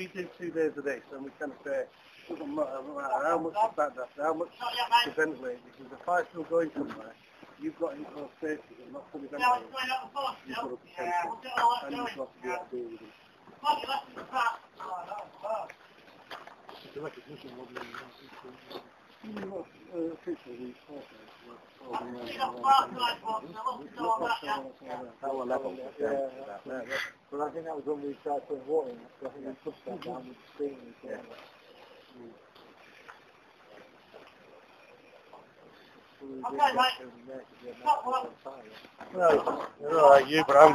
we do two days of this, and we kind of say, doesn't matter, no matter how much the back how much the because if I still going somewhere, you've got enclosed spaces and not fully ventilated. You've got a potential, and you've got to be able to deal with it. It's a recognition uh. Yeah, yeah. But I think that was when we started putting water in, so I think we pushed that down the screen and so on. Well, you're all right, you, but I'm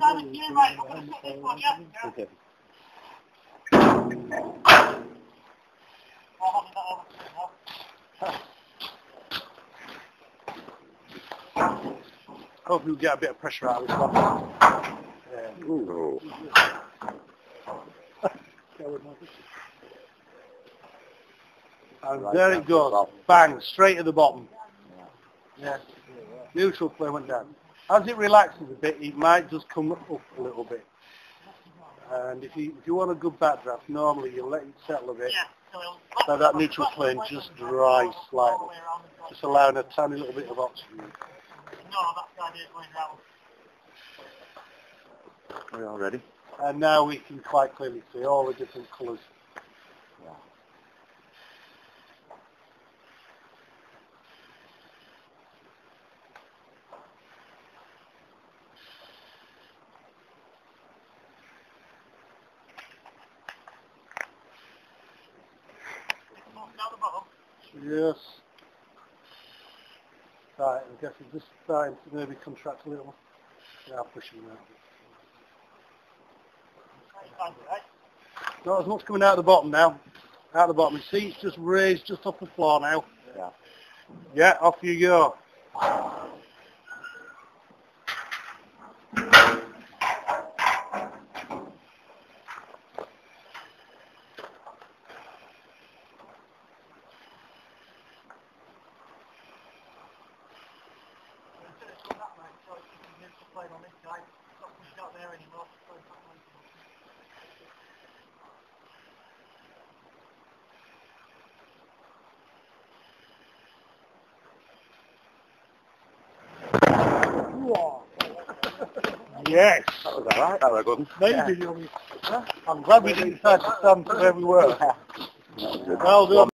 gonna. The helmet's starting to paralyse now. Okay. Hope you get a bit of pressure out of this one. Yeah. Ooh. And there it goes. Bang, straight at the bottom. Yeah. Neutral plane went down. As it relaxes a bit, it might just come up a little bit. And if you if you want a good backdraft, normally you let it settle a bit. So that neutral plane just dries slightly, just allowing a tiny little bit of oxygen. Are we all ready? And now we can quite clearly see all the different colours. Yes. Right, I guess it's just starting to maybe contract a little. Yeah, I'll push him out. Not as much coming out of the bottom now. Out of the bottom. You see it's just raised just off the floor now. Yeah. Yeah, off you go. Yes. That was alright. That was a good one. Maybe. I'm glad we didn't decide to stand where we were. Well done.